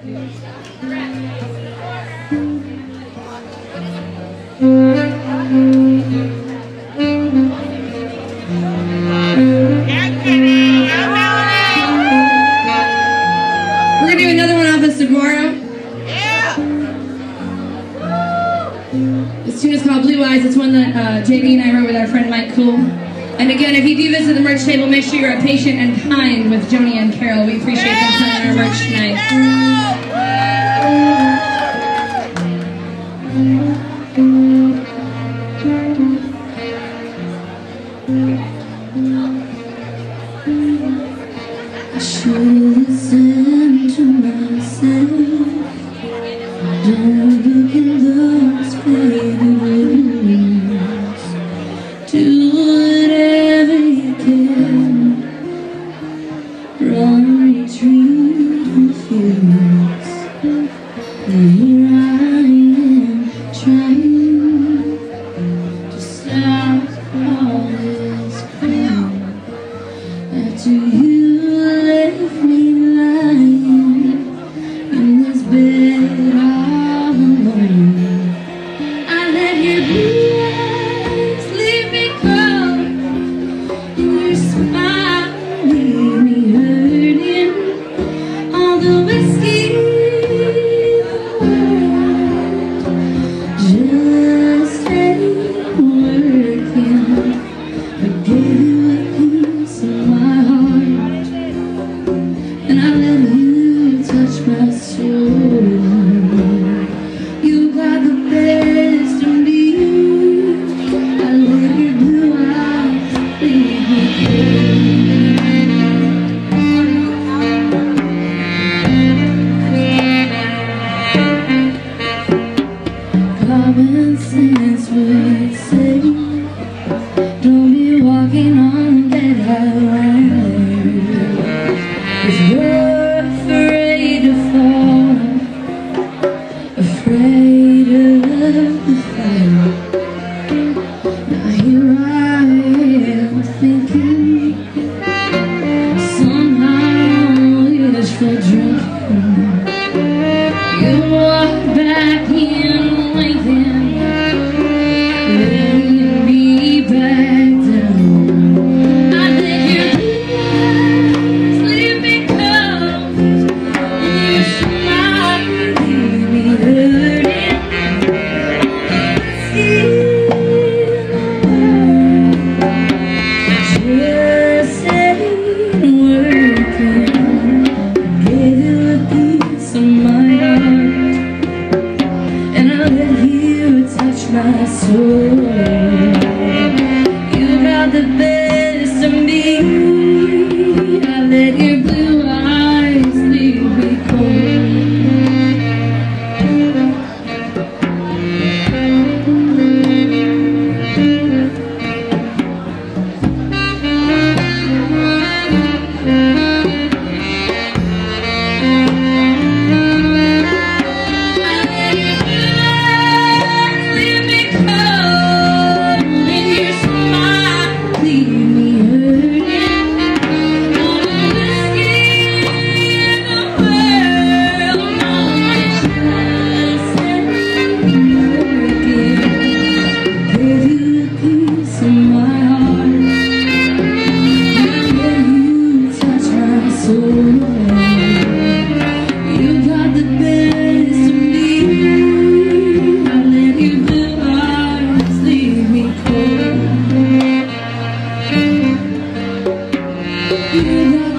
This tune is called Blue Eyes. It's one that uh, JD and I wrote with our friend Mike Kuhle. And again, if you do visit the merch table, make sure you are patient and kind with Joni and Carol. We appreciate them selling our merch tonight. I should to myself. Don't look in those baby rooms. And here I am trying to stop all this pain. You. my soul you. know